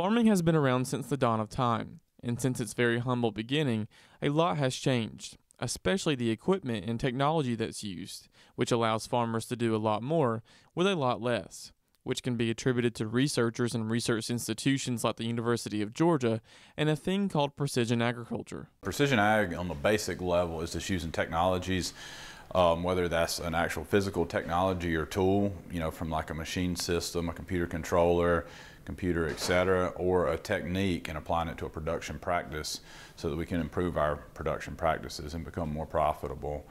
Farming has been around since the dawn of time, and since its very humble beginning, a lot has changed, especially the equipment and technology that's used, which allows farmers to do a lot more with a lot less, which can be attributed to researchers and research institutions like the University of Georgia and a thing called precision agriculture. Precision ag on the basic level is just using technologies um, whether that's an actual physical technology or tool, you know, from like a machine system, a computer controller, computer, etc., or a technique and applying it to a production practice so that we can improve our production practices and become more profitable.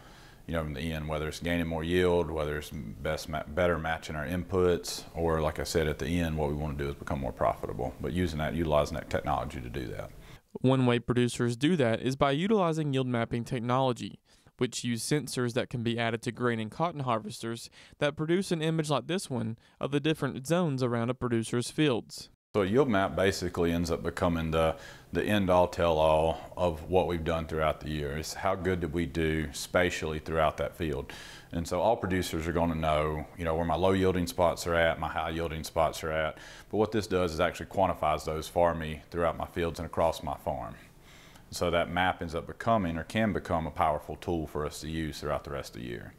You know, in the end, whether it's gaining more yield, whether it's best ma better matching our inputs, or like I said at the end, what we want to do is become more profitable. But using that, utilizing that technology to do that. One way producers do that is by utilizing yield mapping technology which use sensors that can be added to grain and cotton harvesters that produce an image like this one of the different zones around a producer's fields. So a yield map basically ends up becoming the, the end all tell all of what we've done throughout the year. It's how good did we do spatially throughout that field. And so all producers are going to know, you know, where my low yielding spots are at, my high yielding spots are at. But what this does is actually quantifies those for me throughout my fields and across my farm. So that map ends up becoming or can become a powerful tool for us to use throughout the rest of the year.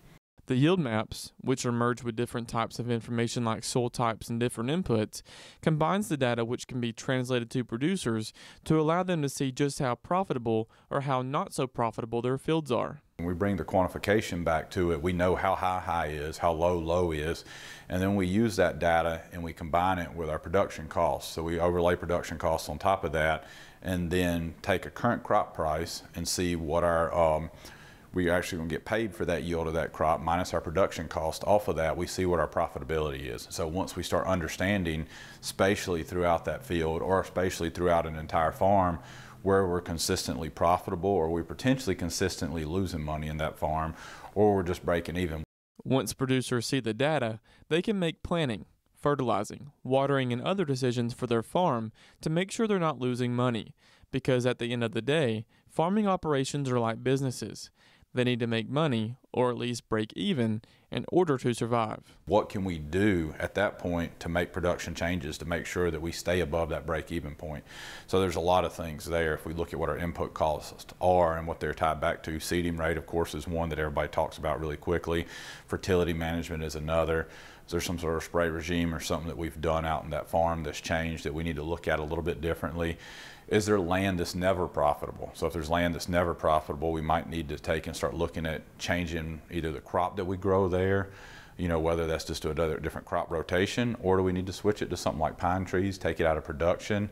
The yield maps, which are merged with different types of information like soil types and different inputs, combines the data which can be translated to producers to allow them to see just how profitable or how not so profitable their fields are. When we bring the quantification back to it, we know how high high is, how low low is, and then we use that data and we combine it with our production costs. So we overlay production costs on top of that and then take a current crop price and see what our um, we actually going to get paid for that yield of that crop minus our production cost off of that we see what our profitability is so once we start understanding spatially throughout that field or spatially throughout an entire farm where we're consistently profitable or we're potentially consistently losing money in that farm or we're just breaking even once producers see the data they can make planning fertilizing, watering, and other decisions for their farm to make sure they're not losing money. Because at the end of the day, farming operations are like businesses. They need to make money, or at least break even, in order to survive. What can we do at that point to make production changes to make sure that we stay above that break even point? So there's a lot of things there. If we look at what our input costs are and what they're tied back to, seeding rate, of course, is one that everybody talks about really quickly. Fertility management is another. Is there some sort of spray regime or something that we've done out in that farm that's changed that we need to look at a little bit differently? Is there land that's never profitable? So if there's land that's never profitable, we might need to take and start looking at changing either the crop that we grow there, you know, whether that's just to a different crop rotation, or do we need to switch it to something like pine trees, take it out of production?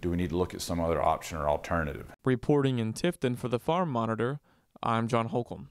Do we need to look at some other option or alternative? Reporting in Tifton for the Farm Monitor, I'm John Holcomb.